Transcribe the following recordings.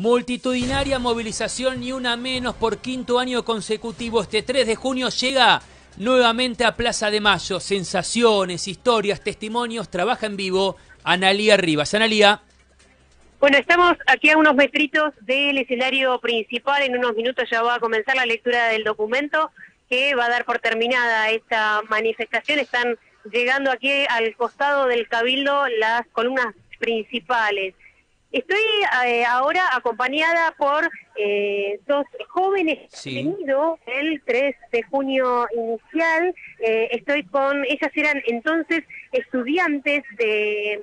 Multitudinaria movilización ni una menos por quinto año consecutivo. Este 3 de junio llega nuevamente a Plaza de Mayo. Sensaciones, historias, testimonios. Trabaja en vivo Analía Rivas. Analía. Bueno, estamos aquí a unos metritos del escenario principal. En unos minutos ya va a comenzar la lectura del documento que va a dar por terminada esta manifestación. Están llegando aquí al costado del Cabildo las columnas principales. Estoy eh, ahora acompañada por eh, dos jóvenes sí. venido el 3 de junio inicial. Eh, estoy con, ellas eran entonces estudiantes de,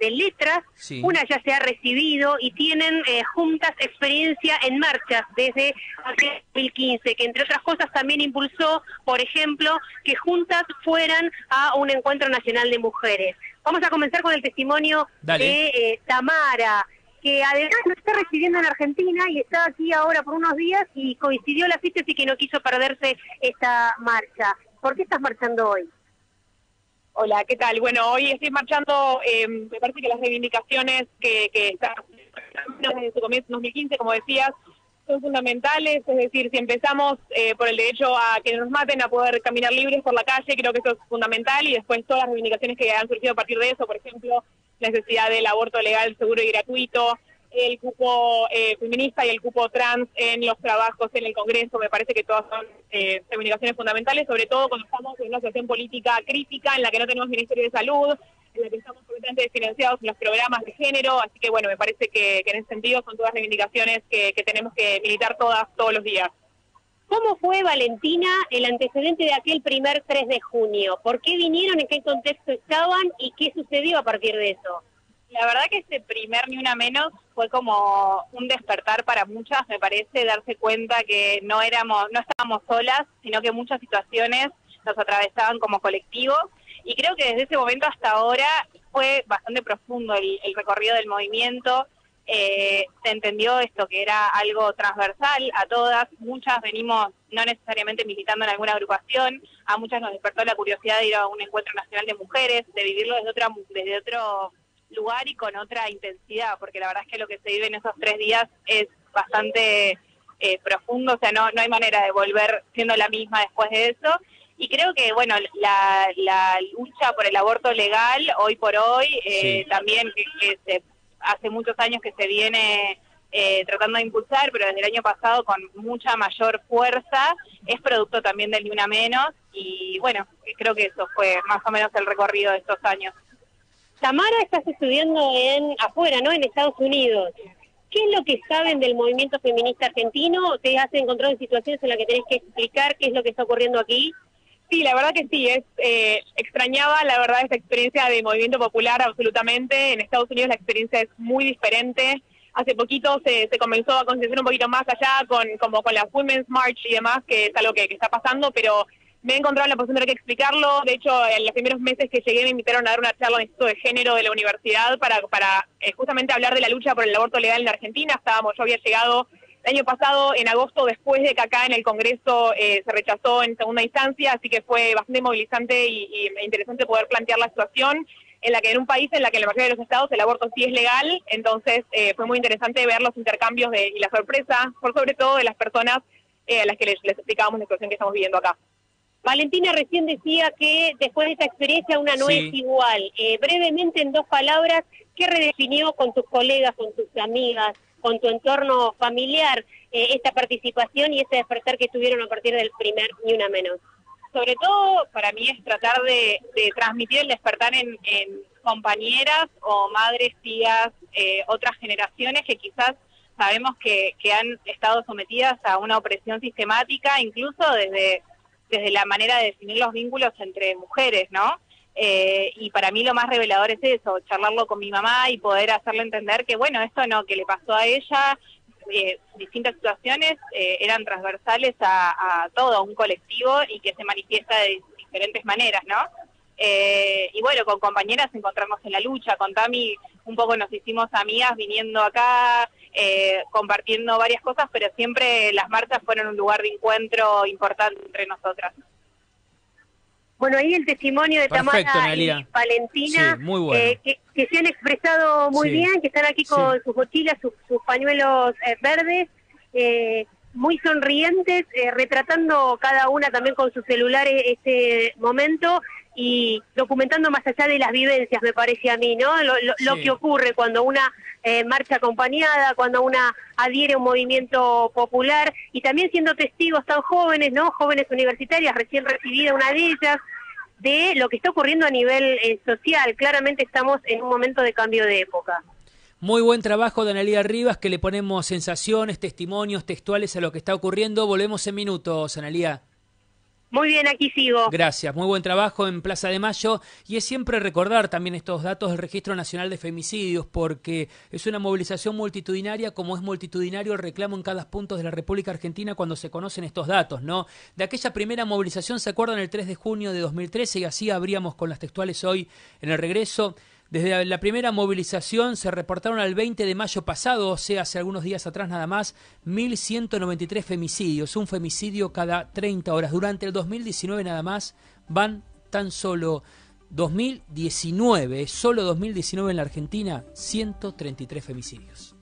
de letras, sí. una ya se ha recibido y tienen eh, juntas experiencia en marchas desde 2015, que entre otras cosas también impulsó, por ejemplo, que juntas fueran a un encuentro nacional de mujeres. Vamos a comenzar con el testimonio Dale. de eh, Tamara, que además lo está residiendo en Argentina y está aquí ahora por unos días y coincidió la fiesta, así que no quiso perderse esta marcha. ¿Por qué estás marchando hoy? Hola, ¿qué tal? Bueno, hoy estoy marchando, eh, me parece que las reivindicaciones que, que están desde su comienzo 2015, como decías, son fundamentales, es decir, si empezamos eh, por el derecho a que nos maten, a poder caminar libres por la calle, creo que eso es fundamental y después todas las reivindicaciones que han surgido a partir de eso, por ejemplo, necesidad del aborto legal, seguro y gratuito, el cupo eh, feminista y el cupo trans en los trabajos en el Congreso, me parece que todas son eh, reivindicaciones fundamentales, sobre todo cuando estamos en una situación política crítica en la que no tenemos Ministerio de Salud, en la que estamos completamente desfinanciados en los programas de género, así que bueno, me parece que, en ese sentido son todas reivindicaciones que, que tenemos que militar todas, todos los días. ¿Cómo fue, Valentina, el antecedente de aquel primer 3 de junio? ¿Por qué vinieron, en qué contexto estaban y qué sucedió a partir de eso? La verdad que este primer Ni Una Menos fue como un despertar para muchas, me parece, darse cuenta que no éramos, no estábamos solas, sino que muchas situaciones nos atravesaban como colectivo. Y creo que desde ese momento hasta ahora fue bastante profundo el, el recorrido del movimiento. Eh, se entendió esto que era algo transversal a todas, muchas venimos no necesariamente militando en alguna agrupación, a muchas nos despertó la curiosidad de ir a un encuentro nacional de mujeres, de vivirlo desde, otra, desde otro lugar y con otra intensidad, porque la verdad es que lo que se vive en esos tres días es bastante eh, profundo, o sea, no, no hay manera de volver siendo la misma después de eso. Y creo que, bueno, la, la lucha por el aborto legal, hoy por hoy, eh, sí. también que, que se hace muchos años que se viene eh, tratando de impulsar, pero desde el año pasado con mucha mayor fuerza, es producto también del Ni Una Menos y bueno, creo que eso fue más o menos el recorrido de estos años. Tamara, estás estudiando en afuera, ¿no? En Estados Unidos. ¿Qué es lo que saben del movimiento feminista argentino? ¿Te has encontrado en situaciones en las que tenés que explicar qué es lo que está ocurriendo aquí? Sí, la verdad que sí, es eh, extrañaba la verdad esa experiencia de movimiento popular absolutamente. En Estados Unidos la experiencia es muy diferente. Hace poquito se, se comenzó a concentrar un poquito más allá con como con la Women's March y demás, que es algo que, que está pasando, pero me he encontrado en la posición de tener que explicarlo. De hecho, en los primeros meses que llegué me invitaron a dar una charla en el Instituto de Género de la universidad para, para eh, justamente hablar de la lucha por el aborto legal en la Argentina. Estábamos, yo había llegado el año pasado, en agosto, después de que acá en el Congreso eh, se rechazó en segunda instancia, así que fue bastante movilizante y, y, interesante poder plantear la situación en la que en un país en la que en la mayoría de los estados el aborto sí es legal, entonces eh, fue muy interesante ver los intercambios de, y la sorpresa, por sobre todo de las personas eh, a las que les, les explicábamos la situación que estamos viviendo acá. Valentina recién decía que después de esta experiencia una no sí. es igual. Eh, brevemente, en dos palabras, ¿qué redefinió con tus colegas, con tus amigas, con tu entorno familiar eh, esta participación y este despertar que tuvieron a partir del primer Ni Una Menos? Sobre todo para mí es tratar de, de transmitir el despertar en, en, compañeras o madres, tías, eh, otras generaciones que quizás sabemos que, que han estado sometidas a una opresión sistemática, incluso desde, desde la manera de definir los vínculos entre mujeres, ¿no? Eh, y para mí lo más revelador es eso, charlarlo con mi mamá y poder hacerle entender que, bueno, esto no, que le pasó a ella, eh, distintas situaciones eh, eran transversales a, a, todo un colectivo y que se manifiesta de diferentes maneras, ¿no? Eh, y bueno, con compañeras encontrarnos en la lucha, con Tami un poco nos hicimos amigas viniendo acá, eh, compartiendo varias cosas, pero siempre las marchas fueron un lugar de encuentro importante entre nosotras. Bueno, ahí el testimonio de Tamara y Valentina, eh, que, se han expresado muy bien, que están aquí con sus mochilas, sus, pañuelos eh, verdes, eh, muy sonrientes, retratando cada una también con sus celulares este momento y documentando más allá de las vivencias, me parece a mí, ¿no? Lo, que ocurre cuando una marcha acompañada, cuando una adhiere a un movimiento popular y también siendo testigos tan jóvenes, ¿no? Jóvenes universitarias, recién recibida una de ellas, de lo que está ocurriendo a nivel eh, social. Claramente estamos en un momento de cambio de época. Muy buen trabajo de Analia Rivas, que le ponemos sensaciones, testimonios textuales a lo que está ocurriendo. Volvemos en minutos, Analia. Muy bien, aquí sigo. Gracias, muy buen trabajo en Plaza de Mayo y es siempre recordar también estos datos del Registro Nacional de Femicidios porque es una movilización multitudinaria como es multitudinario el reclamo en cada punto de la República Argentina cuando se conocen estos datos, ¿no? De aquella primera movilización, ¿se acuerdan? El 3 de junio de 2013 y así abríamos con las textuales hoy en el regreso. Desde la primera movilización se reportaron al 20 de mayo pasado, o sea, hace algunos días atrás nada más, 1.193 femicidios, un femicidio cada 30 horas. Durante el 2019 nada más van tan solo 2019, solo 2019 en la Argentina, 133 femicidios.